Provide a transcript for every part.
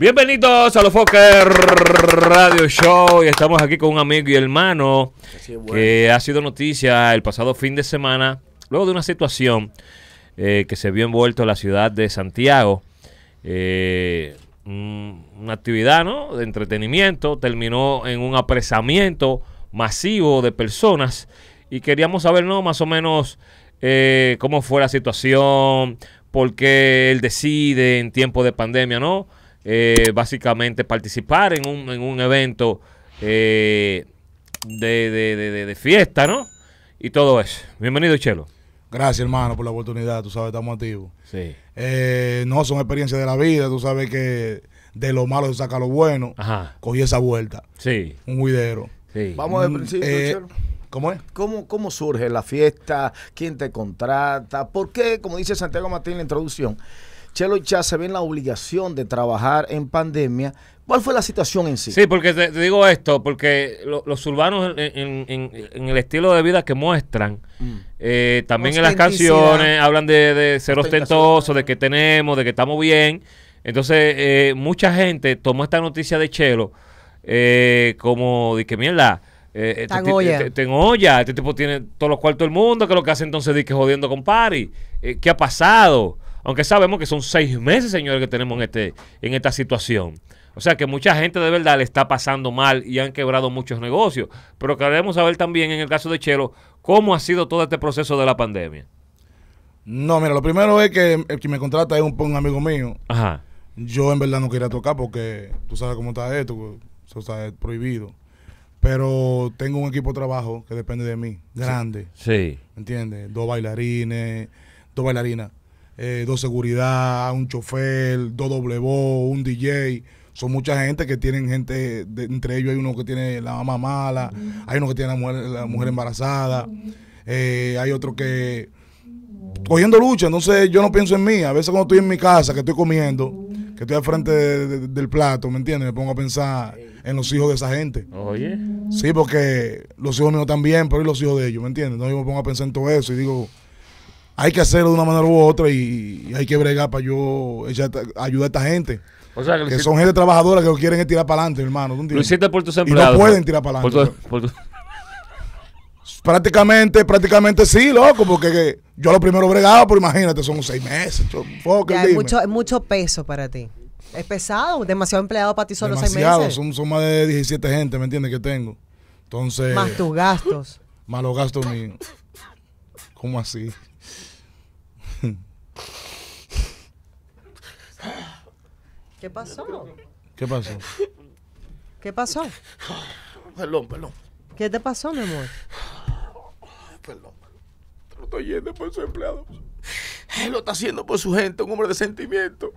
Bienvenidos a los Fokker Radio Show. Y estamos aquí con un amigo y hermano que ha sido noticia el pasado fin de semana, luego de una situación eh, que se vio envuelto en la ciudad de Santiago. Eh, una actividad ¿no? de entretenimiento terminó en un apresamiento masivo de personas y queríamos saber ¿no? más o menos eh, cómo fue la situación, por qué él decide en tiempo de pandemia, ¿no? Eh, básicamente participar en un, en un evento eh, de, de, de, fiesta, ¿no? Y todo eso. Bienvenido, Chelo. Gracias, hermano, por la oportunidad. Tú sabes, estamos activos. Sí. Eh, no, son experiencias de la vida. Tú sabes que de lo malo se saca lo bueno. Ajá. Cogí esa vuelta. Sí. Un juidero. Sí. Vamos al principio, Eh, Chelo. ¿Cómo es? ¿Cómo, ¿Cómo surge la fiesta? ¿Quién te contrata? ¿Por qué, como dice Santiago Martín en la introducción, Chelo y Chá se ven la obligación de trabajar en pandemia? ¿Cuál fue la situación en sí? Sí, porque te, te digo esto, porque lo- los urbanos en, en- en- en el estilo de vida que muestran, Mm. eh, también en las canciones hablan de, de ser ostentosos, de que tenemos, de que estamos bien. Entonces, eh, mucha gente tomó esta noticia de Chelo eh, como de que mierda. Eh, este ti- Goya. te- Tengo olla, este tipo tiene todos los cuartos del mundo, que lo que hace entonces de que jodiendo con Pari. Eh, ¿Qué ha pasado? Aunque sabemos que son seis meses, señores, que tenemos en, este, en esta situación. O sea que mucha gente de verdad le está pasando mal y han quebrado muchos negocios. Pero queremos saber también, en el caso de Chelo, cómo ha sido todo este proceso de la pandemia. No, mira, lo primero es que el que me contrata es un, un amigo mío. Ajá. Yo en verdad no quería tocar porque tú sabes cómo está esto, eso está prohibido. Pero tengo un equipo de trabajo que depende de mí, grande, Sí. ¿me entiendes? Dos bailarines, dos bailarinas, eh, dos seguridad, un chofer, dos doble voz, un DJ. Son mucha gente que tienen gente, de- entre ellos hay uno que tiene la mamá mala, hay uno que tiene la mujer, la mujer embarazada, eh, hay otro que cogiendo lucha, entonces yo no pienso en mí. A veces cuando estoy en mi casa, que estoy comiendo, que estoy al frente de- de- del plato, ¿me entiendes? Me pongo a pensar en los hijos de esa gente. Oye. Sí, porque los hijos míos también, pero y los hijos de ellos, ¿me entiendes? Entonces yo me pongo a pensar en todo eso y digo, hay que hacerlo de una manera u otra y, y hay que bregar para yo echar- ayudar a esta gente. O sea que son gente trabajadora que lo quieren es tirar para adelante, hermano. ¿tú hiciste por tus Y no empleados. pueden tirar para Por adelante. tu- por tu- Prácticamente, prácticamente sí, loco, porque que yo lo primero bregaba, pero imagínate, son seis meses. cho- fuck, Ya, es dime. mucho, es mucho peso para ti. Es pesado, demasiado empleado para ti solo seis Demasiado, meses. son, son más de 17 gente, ¿me entiendes? Que tengo. Entonces, Más tus gastos. más los gastos míos. ¿Cómo así? ¿Qué pasó? ¿Qué pasó? ¿Qué pasó? Perdón, perdón, ¿Qué te pasó, mi amor? perdón. Te lo estoy yendo por sus empleados. Él lo está haciendo por su gente, un hombre de sentimiento.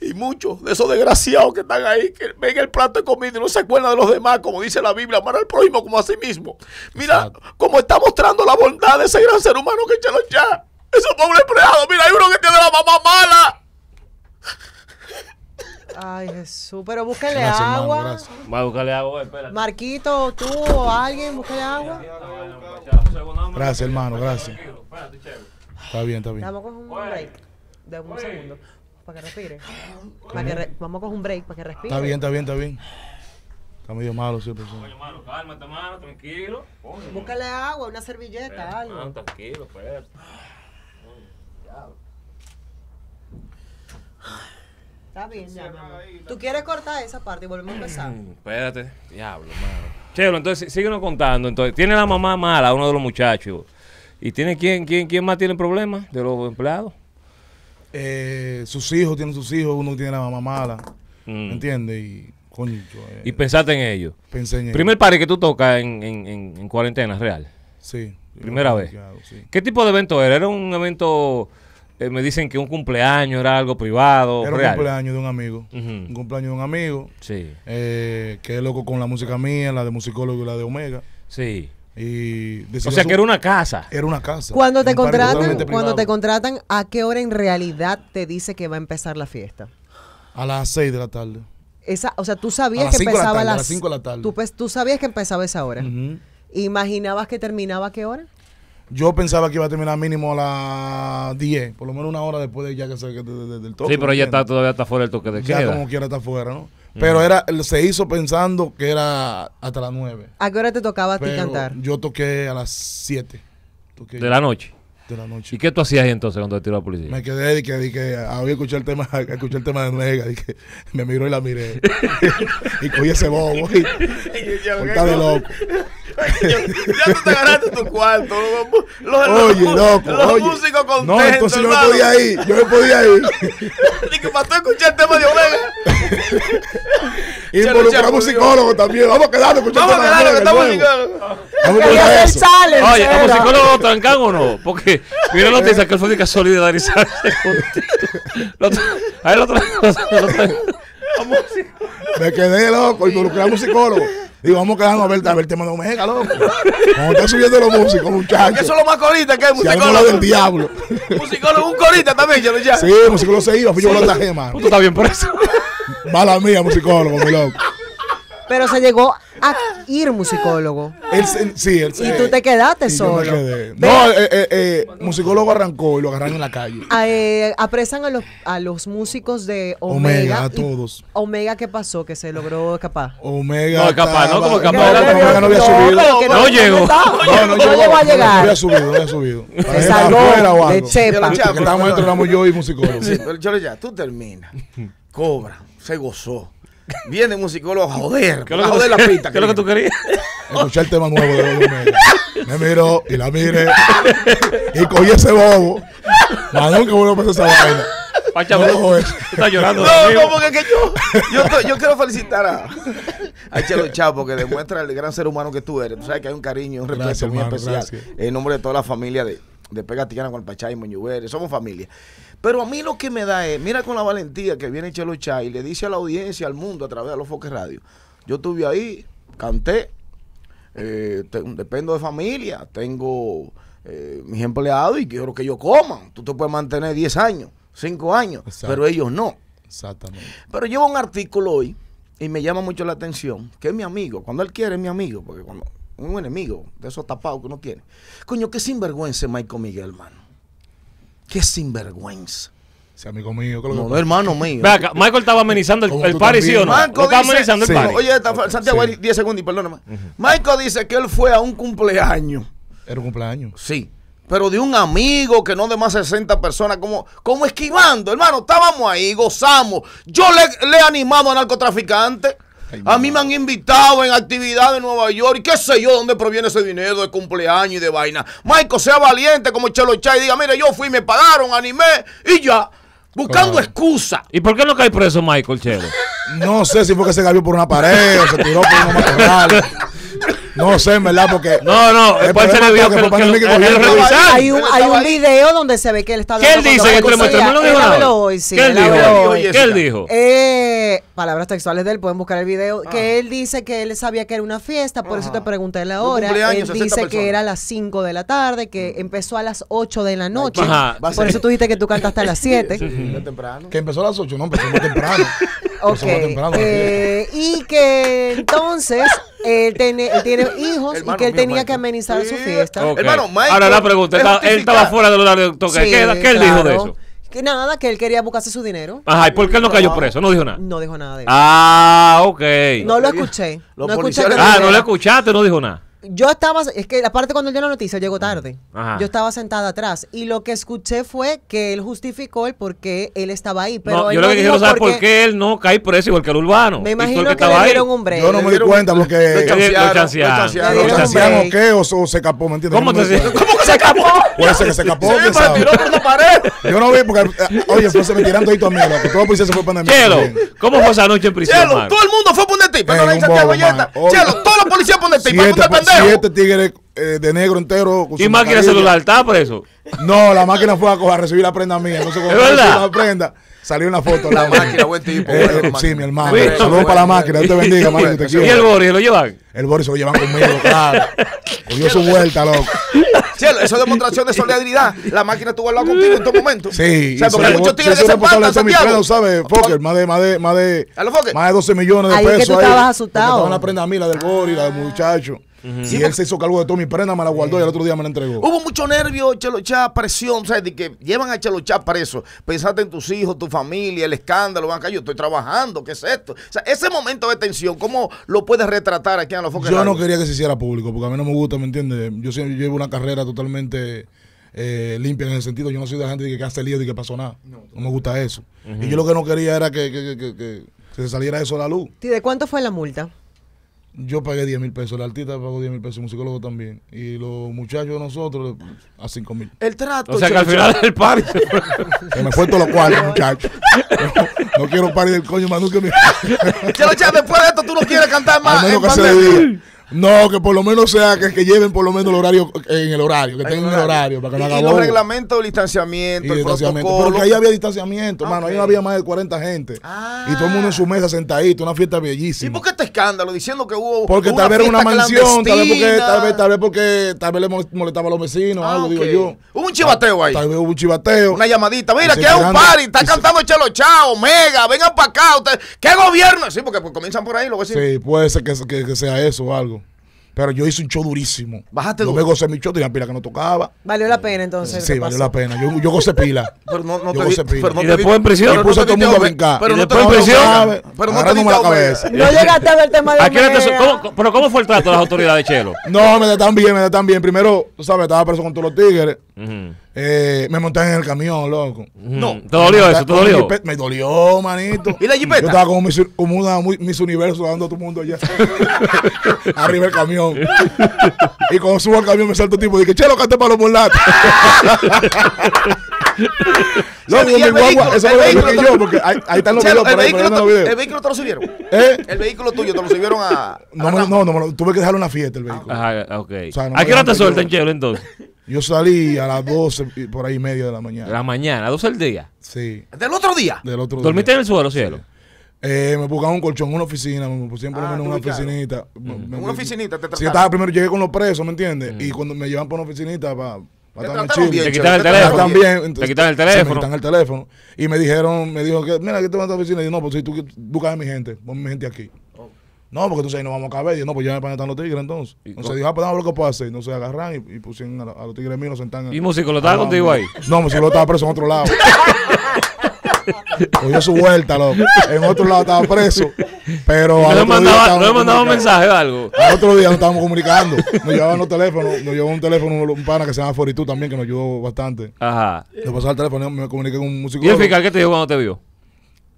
Y muchos de esos desgraciados que están ahí, que ven el plato de comida y no se acuerdan de los demás, como dice la Biblia, amar al prójimo como a sí mismo. Mira Exacto. cómo está mostrando la bondad de ese gran ser humano que Chelo ya. Esos pobres empleados, mira, hay uno que tiene la mamá mala. Ay, Jesús. Pero búsquele Gracias, hermano, agua. gracias. Va a buscarle agua, espérate. Marquito, tú o alguien, búsquele agua. Gracias, hermano, gracias. Está bien, está bien. Vamos a coger un break. De un segundo. Para que respire. Para que re- Vamos a coger un break para que respire. Está bien, está bien, está bien. Está medio malo siempre. sí. Hermano, cálmate, hermano, tranquilo. Búscale agua, una servilleta, algo. tranquilo, espérate. Está bien, ya, mi amor. ¿Tú quieres cortar esa parte y volvemos a empezar? Mm, Espérate, diablo, mano. Chelo, entonces síguenos contando. Entonces, tiene la mamá mala, uno de los muchachos. ¿Y tiene quién, quién, quién más tiene problemas de los empleados? Eh, sus hijos tienen sus hijos, uno tiene la mamá mala. Mm. ¿Me entiendes? Y, coño, eh, Y pensaste en ellos. pensé en. Primer party que tú tocas en, en, en, en cuarentena, real. Sí. Primera vez. sí. ¿Qué tipo de evento era? ¿Era un evento, eh, me dicen que un cumpleaños, era algo privado, Era un cumpleaños de un amigo. Un cumpleaños de un amigo. Sí, eh, que es loco con la música mía, la de musicólogo y la de Omega. sí. Y O sea su- que era una casa. era una casa. Cuando te contratan, cuando te contratan, ¿a qué hora en realidad te dice que va a empezar la fiesta? A las 6 de la tarde. Esa, o sea, tú sabías A que la empezaba tarde, a a las las cinco de la tarde. Tú, pues, tú sabías que empezaba esa hora. ¿Imaginabas que terminaba a qué hora? Yo pensaba que iba a terminar mínimo a las 10, por lo menos una hora después de ya que se de- de- de- del toque. Sí, pero ella está todavía está fuera del toque de Ya queda. como quiera está fuera, ¿no? Pero era, se hizo pensando que era hasta las 9. ¿A qué hora te tocaba a ti cantar? yo toqué a las 7 toqué De la noche. De la noche. ¿Y qué tú hacías entonces cuando te tiró la policía? Me quedé y que, que había escuchado el tema, escuché el tema de Mega, y que me miró y la miré. y cogí ese bobo. Y, está de loco. ya tú te agarraste tu cuarto. Los, los- Oye, los- loco. los oye. músicos contentos. No, entonces yo me podía ir. Yo me podía ir. Dije, para tú escuchar el tema de Omega. Involucrar Chapo, a un psicólogo también. Vamos a quedarnos escuchando Vamos a el tema quedarnos que estamos ligados. Vamos a eso. Oye, ¿a los era. psicólogos lo trancan o no? Porque mira la noticia que él fue de que solidarizarse contigo. A él. Me quedé loco, involucrar a un psicólogo. Digo, vamos a quedarnos a ver, a ver el tema de Omega, loco. Cuando están subiendo los músicos, Que muchachos. eso es lo más corita que hay, Si algo musicólogo. del diablo. Musicólogo, un corita también, ya lo ya. Sí, musicólogo se iba, fui yo lo atajé, mano. Tú estás bien por eso. Mala mía, musicólogo, mi loco. Pero se llegó a ir musicólogo. Él, se- sí, él Y tú te quedaste y yo me solo. quedé. Ve- No, eh, eh, eh, musicólogo arrancó y lo agarraron en la calle. a- eh, apresan a los, a los músicos de Omega. Omega, a y- todos. Omega, ¿qué pasó? Que se logró escapar. Omega. No, capaz, no, como capaz, No, era- Omega no había subido. pero que No llegó. No, no, llegó a No llegar. había subido, no había subido. Se Para salvó de chepa. Porque estábamos dentro, éramos yo y musicólogo. Sí, pero yo ya, tú terminas, cobra, se gozó. Viene el musicólogo a joder, ¿Qué es a lo que joder la pista. ¿Qué es lo que tú querías? Escuché el tema nuevo de los. Me miró y la miré. Y cogí ese bobo. Más nunca vuelvo a pasar esa vaina. Pacha, No, joder. estás llorando. No, no, porque que yo, yo, quiero felicitar a, a Chelo Chao porque demuestra el gran ser humano que tú eres. Tú sabes que hay un cariño un respeto Gracias, muy hermano, especial gracias. en nombre de toda la familia de, de Pega Ticana con el Pachá y Moñuver. Somos familia. Pero a mí lo que me da es, mira con la valentía que viene Chelo Chá y le dice a la audiencia, al mundo, a través de los foques radio. Yo estuve ahí, canté, eh, te- dependo de familia, tengo eh, mis empleados y quiero que ellos coman. Tú te puedes mantener 10 años, 5 años, Exacto. pero ellos no. Exactamente. Pero llevo un artículo hoy y me llama mucho la atención, que es mi amigo. Cuando él quiere es mi amigo, porque cuando un enemigo de esos tapados que uno tiene. Coño, qué sinvergüenza Michael Miguel, hermano. Qué sinvergüenza. Ese amigo mío. ¿qué es lo No, que no, hermano mío. Acá, Michael estaba amenizando el, el party, ¿sí o no? ¿Lo estaba dice- amenizando el party? Oye, está- Santiago, Sí. 10 segundos y perdóname. Michael dice que él fue a un cumpleaños. Era un cumpleaños. Sí. Pero de un amigo que no de más de 60 personas, como, como esquivando, hermano, estábamos ahí, gozamos. Yo le, le he animado a narcotraficantes. Ay, A mí me han invitado en actividades en Nueva York y qué sé yo dónde proviene ese dinero de cumpleaños y de vaina. Michael, sea valiente como Chelo Chay y diga, mire, yo fui, me pagaron, animé y ya. Buscando Claro. excusa. ¿Y por qué no cae preso Michael Chelo? No sé si fue que se gavió por una pared o se tiró por un matorral. No sé, en verdad, porque. No, no, El después se le problema vio está que, que que, que- que lo el revisaron. Hay un, hay un video donde se ve que él está ¿Qué él hablando dice? No lo Él dijo nada. hoy, sí, ¿Qué él dijo? habló Oye, hoy. ¿Qué él Jessica. dijo? Eh, palabras textuales de él, pueden buscar el video, Ah. que él dice que él sabía que era una fiesta, por eso te pregunté la hora. Él 60 dice personas. que era a las 5 de la tarde, que empezó a las 8 de la noche. Ajá. Por eso tú dijiste que tú cantaste a las 7. De temprano. Que empezó a las 8, no, empezó más temprano. Ok. Temprano. eh, y que entonces él tiene, él tiene hijos Hermano y que él mío, tenía que amenizar su Sí. fiesta. Ok. Hermano, Michael Ahora la pregunta, es él, estaba- fuera del horario de toque Sí. ¿Qué él dijo de eso? Que nada, que él quería buscarse su dinero. Ajá, ¿y por qué él no cayó preso? No dijo nada. No dijo nada de eso. Ah, ok. no lo escuché. los no escuché Ah, no le escuchaste, no dijo nada. Yo estaba, es que aparte cuando él dio la noticia llegó tarde. Ajá. Yo estaba sentada atrás y lo que escuché fue que él justificó el por qué él estaba ahí. Pero No, él yo no lo que quiero saber por por qué él no cae preso igual que el urbano. Me imagino que, estaba le ahí. dieron un break. Yo no me di cuenta porque. Lo chancearon, lo chancearon. dieron ¿Lo un hacían break. o qué? O, o se escapó, ¿me entiendes? ¿Cómo No acuerdo. ¿Cómo que se escapó? Puede ser que se escapó. Sí, ¿quién pero sabe? tiró por la pared. Yo no vi porque, eh, oye, pues se me tiran todito a loco. Todo policía se fue para mí. Chelo. ¿cómo fue esa noche en prisión, Chelo, todo el mundo fue a poner ti. Chelo, todos los policías ponen ti. ¿Para pendejo? siete tigres eh, de negro entero. con ¿Y su máquina mascarilla. celular está preso? No, la máquina fue a, coger, a recibir la prenda mía. Entonces, cuando ¿Es verdad? la prenda, Salió una foto. La máquina, buen tipo, Eh, bueno, sí, mi hermano. Saludos para la máquina. Dios te bendiga, máquina. ¿Y el Boris lo llevan? El Boris se lo llevan conmigo, claro. Cogió su vuelta, loco. Cielo, eso es demostración de solidaridad. La máquina estuvo al lado contigo en todo momento. Sí. O sea, porque hay muchos tigres que se mi Santiago. ¿sabes? Fokker, más de, más de, más de, más de 12 millones de Ahí es que pesos. tú estabas asustado. Porque Estaban la prenda a mí, la del Boris, la del muchacho. Y él se hizo cargo de todo mi prenda, me la guardó y el otro día me la entregó. Hubo mucho nervio, Chelo Chá, presión, ¿sabes? De que llevan a Chelo Chá preso. Pensaste en tus hijos, tu familia, el escándalo. Van acá, yo estoy trabajando, ¿qué es esto? O sea, ese momento de tensión, ¿cómo lo puedes retratar aquí los Yo no quería que se hiciera público, porque a mí no me gusta, ¿me entiendes? Yo siempre llevo una carrera totalmente eh, limpia en ese sentido. Yo no soy de la gente de que hace lío y que pasó nada. No, me gusta eso. Y yo lo que no quería era que, que, que, que- que se saliera eso a la luz. ¿Y de cuánto fue la multa? Yo pagué 10 mil pesos, el artista pagó 10 mil pesos, el musicólogo también. Y los muchachos de nosotros a 5 mil. El trato. O sea que al final del party se me fue todos los cuartos, muchachos. No, no quiero parir del coño más nunca mi Chelo después de esto tú no quieres cantar más. Al menos en que se. No, que por lo menos sea que, que lleven por lo menos el horario en el horario, que tengan el horario para que no Y, haga y los reglamentos Y distanciamiento, el distanciamiento. protocolo. Porque ahí había distanciamiento, mano. Ahí no había más de 40 gente. Ah. Y todo el mundo en su mesa sentadito, una fiesta ¿Y bellísima. por qué este escándalo? Diciendo que hubo. Porque tal vez era una mansión, tal vez porque, tal vez, tal vez porque, tal vez le mol- molestaba a los vecinos, Ah, algo, digo yo. Hubo un chivateo ahí. Tal vez hubo un chivateo. Una llamadita. Mira, Y que es un party. Está y cantando Chelo Chao, Omega. Vengan para acá. Usted, ¿Qué gobierno? Sí, porque pues, comienzan por ahí los vecinos. Sí, puede ser que, que- que sea eso o algo. Pero yo hice un show durísimo. Bajaste Yo me gocé mi show, tenía pila que no tocaba. ¿Valió la pena entonces? Sí, ¿Qué valió la pena. Yo, yo gocé pila. Pero no, no Yo te gocé pila. pero no Y te después en prisión. Y puse no a todo el mundo a brincar. Pero Y no te después en prisión. Pero no te la cabeza. No llegaste a ver el tema de ¿A quién te- cómo- ¿Pero cómo fue el trato de las autoridades, Chelo? No, me tratan bien, me tratan bien. Primero, tú sabes, estaba preso con todos los tigres. Eh, me monté en el camión, loco. No. ¿Te dolió eso? ¿Te dolió? Me dolió, manito. ¿Y la jipeta? Yo estaba como, mis, como una Miss Universo dando a todo el mundo allá. Arriba del camión. y cuando subo al camión me salto tipo y dije, chelo, cante para los mulatos. Loco, ¿Y el mi guagua, eso ¿El fue lo que yo, porque ahí, ahí están los videos, el, vehículo los videos. el vehículo te lo subieron. ¿Eh? El vehículo tuyo te lo subieron a. No, no, no, lo- tuve que dejarlo en una fiesta el vehículo. Ajá, ok. sea, no ¿A qué hora te sueltan. Chelo, entonces? Yo salí a las 12 y por ahí y media de la mañana. La mañana, a 12 del día. Sí, Del otro día. del otro ¿Dormiste día. en el suelo, Cielo? Eh, me buscaban un colchón en una oficina, me pusieron por lo Ah, menos te una oficinita. Me- En una oficinita te Sí, trataron. estaba primero, llegué con los presos, ¿me entiendes? Y cuando me llevan por una oficinita para Te bien, Te Chelo, quitan el te teléfono. también. Te quitan el Se me teléfono. quitan el teléfono. Y me dijeron, me dijo que, mira, que te vas a esta oficina. Y yo, no, pues si tú buscas a mi gente, pon mi gente aquí. No, porque entonces ahí no vamos a caber. Y yo, no, pues ya me están los tigres entonces. Entonces dijo, ah, pues dame lo que puedo hacer. Entonces agarran y, y pusieron a, los tigres míos, sentan. ¿Y músico lo estaba contigo ahí? No, músico lo estaba preso en otro lado. Cogió su vuelta, loco. En otro lado estaba preso. Pero ¿No le mandaba, no un mensaje o algo? Al otro día nos estábamos comunicando. Nos llevaban los teléfonos. Nos llevó un teléfono un pana que se llama Foritú también, que nos ayudó bastante. Ajá. Le pasaba el teléfono y me comuniqué con un músico. ¿Y el fiscal qué te dijo cuando te vio?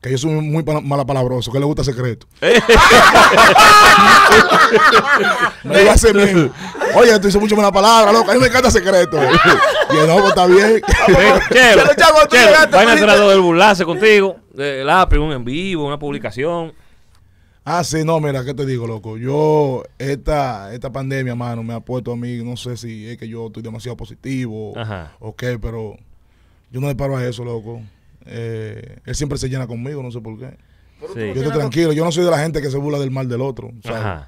Que yo soy muy pa- malapalabroso, que le gusta secreto. me a mismo. Oye, tú dices mucho mala palabra, loco. A mí me encanta secreto. Y no, pues está bien. Chelo, Chelo, tú dijiste- trató de burlarse contigo. Lápiz, un en vivo, una publicación. Ah, sí, no, mira, ¿qué te digo, loco? Yo, esta, esta pandemia, mano, me ha puesto a mí, no sé si es que yo estoy demasiado positivo Ajá. o qué, pero yo no le paro a eso, loco. Eh, él siempre se llena conmigo, no sé por qué. Sí. Yo estoy tranquilo, yo no soy de la gente que se burla del mal del otro.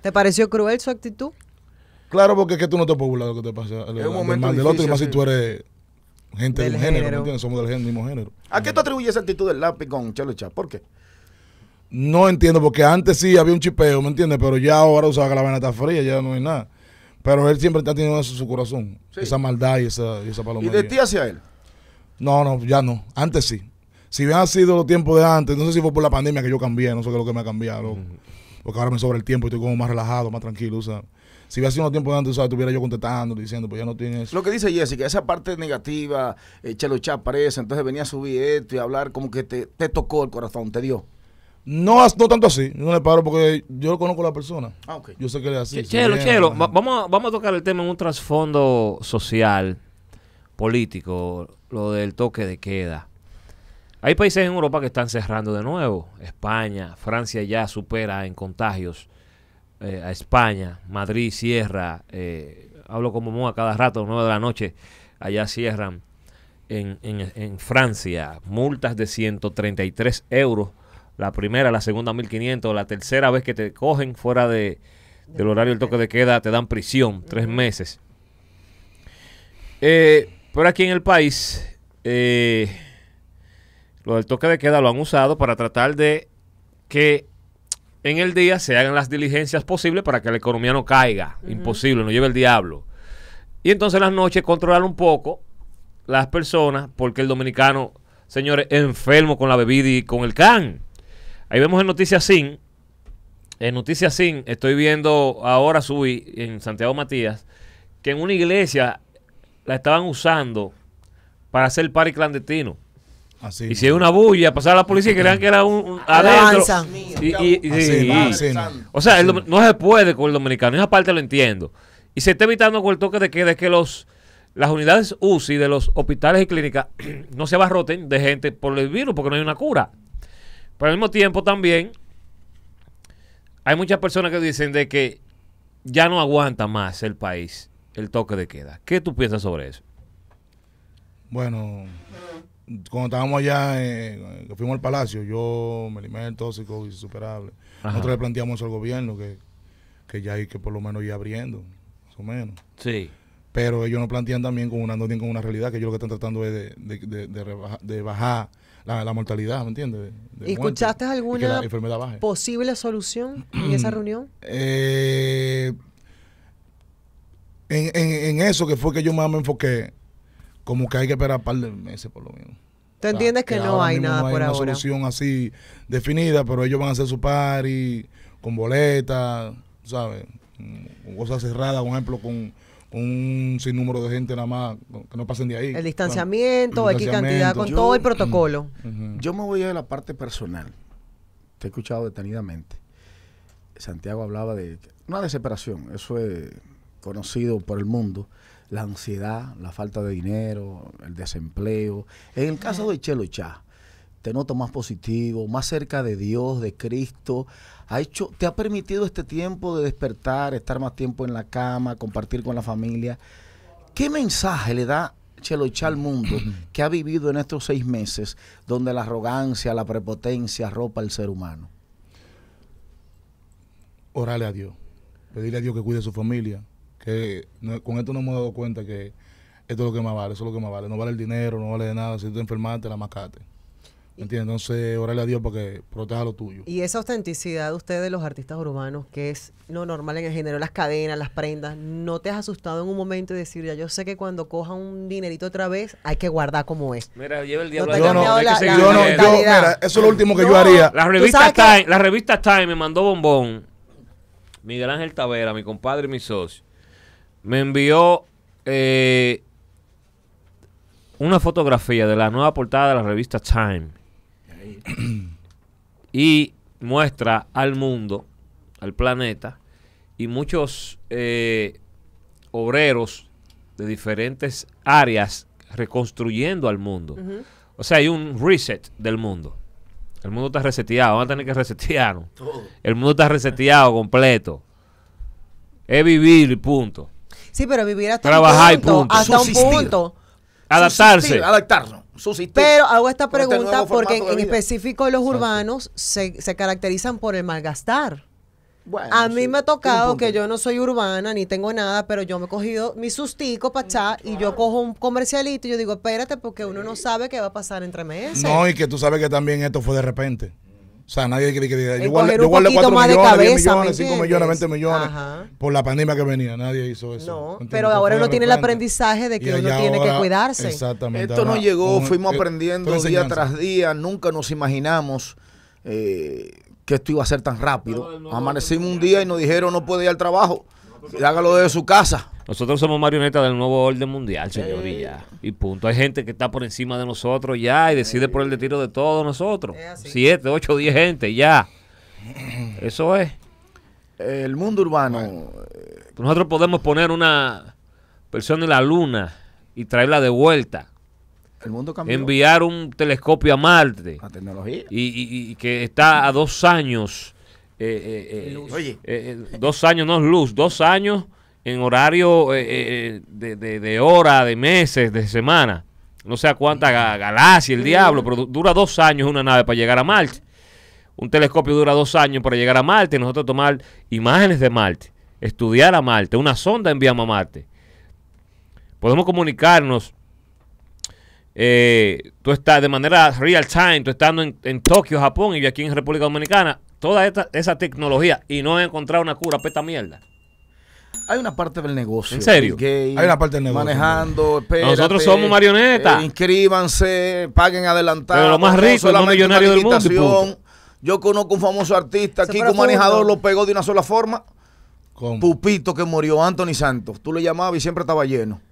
¿Te pareció cruel su actitud? Claro, porque es que tú no te puedes burlar de lo que te pasa, del, del mal del otro, y más si tú eres gente Del del, género, género. ¿me entiendes? Somos del mismo género. ¿A qué tú atribuyes esa actitud del lápiz con Chelo Chá? ¿Por qué? No entiendo, porque antes sí había un chipeo, ¿me entiendes? Pero ya ahora, sea, que la vaina está fría, ya no hay nada. Pero él siempre está teniendo eso en su corazón, Sí. esa maldad y esa, y esa ¿Y de ti hacia él? No, no, ya no. Antes sí. Si hubieran sido los tiempos de antes, no sé si fue por la pandemia que yo cambié, no sé qué es lo que me ha cambiado. Porque ahora me sobra el tiempo y estoy como más relajado, más tranquilo. O sea, si hubiera sido los tiempos de antes, o sea, estuviera yo contestando, diciendo, pues ya no tienes. Lo que dice Jessica, esa parte negativa, eh, Chelo Chá aparece, entonces venía a subir esto y hablar como que te, te tocó el corazón, te dio. No, no tanto así. Yo no le paro porque yo conozco a la persona. Ah. Yo sé que él es así. Chelo, Chelo, va- vamos, a- vamos a tocar el tema en un trasfondo social, político, lo del toque de queda. Hay países en Europa que están cerrando de nuevo. España, Francia ya supera en contagios eh, a España. Madrid cierra. eh, hablo como Moa cada rato, 9 de la noche. Allá cierran. en, en- en Francia, multas de 133 euros. La primera, la segunda 1500, la tercera vez que te cogen fuera de, del horario del toque de queda, te dan prisión, tres meses. Eh, pero aquí en el país, eh, lo del toque de queda lo han usado para tratar de que en el día se hagan las diligencias posibles para que la economía no caiga. Imposible, no lleve el diablo. Y entonces en las noches controlar un poco las personas, porque el dominicano, señores, enfermo con la bebida y con el can. Ahí vemos en Noticias Sin, en Noticias Sin, estoy viendo ahora subí en Santiago Matías, que en una iglesia la estaban usando para hacer party clandestino. Así. Y si hay una bulla, pasar a la policía y creían que era un, un adentro. Alabanza. Y, y- y- Así. O sea, el no se puede con el dominicano, esa parte lo entiendo. Y se está evitando con el toque de queda es que los las unidades UCI de los hospitales y clínicas no se abarroten de gente por el virus porque no hay una cura. Pero al mismo tiempo también hay muchas personas que dicen de que ya no aguanta más el país el toque de queda. ¿Qué tú piensas sobre eso? Bueno, cuando estábamos allá, eh, que fuimos al palacio, yo, Melimer, tóxico, insuperable. Ajá. Nosotros le planteamos eso al gobierno, que, que ya hay que por lo menos ir abriendo, más o menos. Sí. Pero ellos nos plantean también con una, no tienen con una realidad, que ellos lo que están tratando es de, de, de- de rebaja- de bajar la, la mortalidad, ¿me entiendes? De- de ¿Y muerte, escuchaste y alguna la enfermedad baje. posible solución en esa reunión? Eh, en, en, en eso que fue que yo más me enfoqué, como que hay que esperar un par de meses por lo menos. ¿Tú O sea, entiendes que no hay nada no hay por una ahora? solución así definida, pero ellos van a hacer su party con boletas, ¿sabes? Con cosas cerradas, por ejemplo, con, con un sinnúmero de gente nada más, que no pasen de ahí. El distanciamiento, X cantidad, con todo el protocolo. Yo me voy a la parte personal. Te he escuchado detenidamente. Santiago hablaba de una desesperación. Eso es conocido por el mundo. La ansiedad, la falta de dinero, el desempleo. En el caso de Chelo Chá, te noto más positivo, más cerca de Dios, de Cristo. Ha hecho, te ha permitido este tiempo de despertar, estar más tiempo en la cama, compartir con la familia. ¿Qué mensaje le da Chelo Chá al mundo que ha vivido en estos seis meses donde la arrogancia, la prepotencia ropa al ser humano? Orarle a Dios. Pedirle a Dios que cuide a su familia. Que no- con esto nos hemos dado cuenta que esto es lo que más vale, eso es lo que más vale. No vale el dinero, no vale de nada. Si tú te enfermaste, la macate. ¿Me entiendes? Entonces, orarle a Dios para que proteja lo tuyo. Y esa autenticidad de ustedes, los artistas urbanos, que es lo normal en el género, las cadenas, las prendas, ¿no te has asustado en un momento y decir, ya yo sé que cuando coja un dinerito otra vez, hay que guardar como es? Mira, lleva el No diablo que la- seguir la yo no, yo, mira, eso es lo último que yo No. haría. La ¿Tú revista Time, qué? la revista Time me mandó bombón. Miguel Ángel Tavera, mi compadre y mi socio, me envió eh, una fotografía de la nueva portada de la revista Time y muestra al mundo, al planeta y muchos eh, obreros de diferentes áreas reconstruyendo al mundo. O sea, hay un reset del mundo. El mundo está reseteado. Vamos a tener que resetearnos. El mundo está reseteado completo. Es vivir y punto. Sí, pero vivir hasta Trabajar y un punto. punto. Hasta Subsistir. un punto. Adaptarse. Subsistir, adaptarnos. Subsistir. Pero hago esta este pregunta porque en específico los urbanos se, se caracterizan por el malgastar. Bueno, A mí sí, me ha tocado que yo no soy urbana ni tengo nada, pero yo me he cogido mi sustico para echar y yo cojo un comercialito y yo digo, espérate, porque uno no sabe qué va a pasar entre meses. No, y que tú sabes que también esto fue de repente. O sea, nadie quiere que diga, Es yo guardé, yo un guardé poquito 4 más de millones, 10 cabeza, ¿me millones, 5 millones, entiendes? 20 millones Ajá. por la pandemia que venía. Nadie hizo eso. No, pero ahora de uno tiene el aprendizaje de que uno tiene que cuidarse. Exactamente. Esto ahora, llegó, un- fuimos eh, aprendiendo día tras día, nunca nos imaginamos eh, que esto iba a ser tan rápido. Amanecimos un día y nos dijeron no puede ir al trabajo, hágalo desde su casa. Nosotros somos marionetas del nuevo orden mundial, señoría. Y punto. Hay gente que está por encima de nosotros ya y decide por el de todos nosotros. Siete, ocho, diez gente, ya. Eso es. El mundo urbano, Nosotros podemos poner una persona en la luna y traerla de vuelta. el mundo cambió. Enviar un telescopio a Marte. La tecnología. y, y- y que está a dos años. Eh, eh, eh, Oye. dos años, no es luz, dos años en horario eh, eh, de, de- de hora, de meses, de semana. no sé a cuánta ga- galaxia, el diablo, pero du- dura dos años una nave para llegar a Marte. Un telescopio dura dos años para llegar a Marte y nosotros tomar imágenes de Marte, estudiar a Marte, una sonda enviamos a Marte. Podemos comunicarnos. eh, tú estás de manera real time, tú estando en, en Tokio, Japón y yo aquí en República Dominicana, toda esta, esa tecnología y no he encontrado una cura para esta mierda. Hay una parte del negocio. ¿En serio? Hay una parte del negocio, Manejando, espérate, Nosotros somos marionetas. eh, inscríbanse, paguen adelantado. Pero lo más rico, el más solamente millonario una del mundo. Yo conozco un famoso artista, Kiko profundo. Manejador lo pegó de una sola forma. ¿Cómo? Pupito que murió, Anthony Santos. Tú le llamabas y siempre estaba lleno.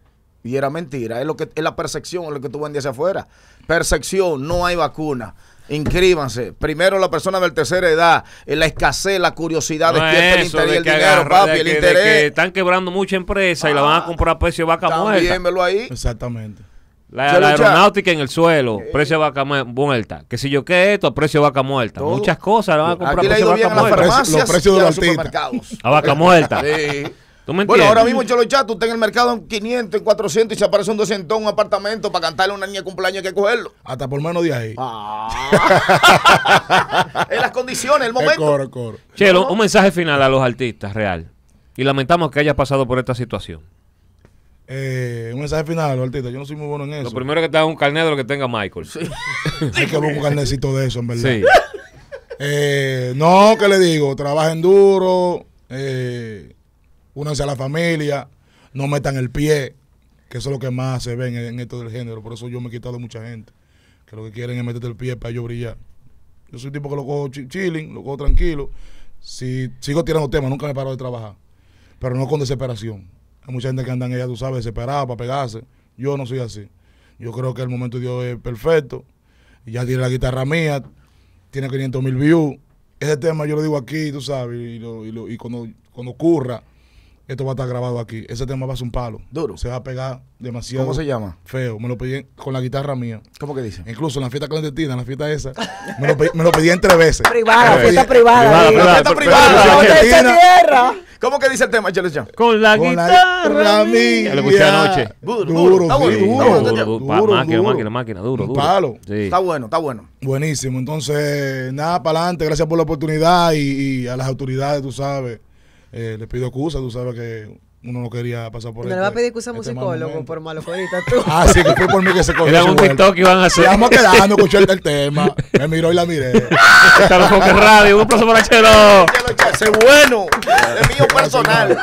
Y era mentira. Es lo que es la percepción, es lo que tú vendías afuera. Percepción, no hay vacuna. Inscríbanse. Primero la persona de tercera edad, en la escasez, la curiosidad, No el es eso interés, de el que dinero, agarra- papi, de el que- de interés. que están quebrando mucha empresa y la van a comprar a precio de vaca muerta. Ahí. Exactamente. La, la aeronáutica en el suelo, precio de vaca mu- muerta. Que si yo qué esto, a precio de vaca muerta. Todo. Muchas cosas la van a comprar Aquí a precio de bien vaca muerta. Los precios de a los los supermercados. A vaca muerta. Sí. ¿Tú me Bueno, ahora mismo Cholo Chat, tú estás en el mercado en 500, en 400 y se aparece un 200 un apartamento para cantarle a una niña de cumpleaños hay que cogerlo. Hasta por menos de ahí. Ah. en las condiciones, el momento. coro, es coro. Chelo, un mensaje final a los artistas, real. Y lamentamos que hayas pasado por esta situación. Eh, un mensaje final, artista. Yo no soy muy bueno en eso. Lo primero que te da un carnet de lo que tenga Michael. Sí. Hay que buscar un carnecito de eso, en verdad. Eh, no, que le digo, trabajen duro, eh, únanse a la familia, no metan el pie, que eso es lo que más se ve en, en esto del género. Por eso yo me he quitado mucha gente, que lo que quieren es meterte el pie para yo brillar. Yo soy un tipo que lo cojo chi- chilling, lo cojo tranquilo. Si sigo tirando temas, nunca me paro de trabajar, pero no con desesperación. Hay mucha gente que andan ella, tú sabes, desesperada para pegarse. Yo no soy así. Yo creo que el momento de Dios es perfecto. Ya tiene la guitarra mía, tiene 500 mil views. Ese tema yo lo digo aquí, tú sabes, y, lo- y lo- y cuando, cuando ocurra, esto va a estar grabado aquí. Ese tema va a ser un palo. Duro. Se va a pegar demasiado. ¿Cómo se llama? Feo. Me lo pedí con la guitarra mía. ¿Cómo que dice? Incluso en la fiesta clandestina, en la fiesta esa, me lo pedí, me lo pedí en tres veces. Privada, fiesta privada. Privada, fiesta privada. ¿Cómo que dice el tema, Chelo Chat? Con la Con guitarra mía. mía. Lo escuché anoche. Duro, Duro, duro, está sí, bueno, duro, máquina, duro. máquina, máquina, duro, duro. palo. Sí. Está bueno, está bueno. Buenísimo. Entonces, nada, para adelante. Gracias por la oportunidad y, y a las autoridades, tú sabes. Eh, les pido excusa, tú sabes que uno no quería pasar por No este- le va a pedir excusa a un este mal psicólogo por malo ahorita tú. Ah, sí, que fue por mí que se cogió. Era un. TikTok que iban a hacer. Se vamos quedando, escuché el, el tema. Me miró y la miré. Está los Foques Radio. Un aplauso para Chelo. Chelo ese bueno. Es mío personal.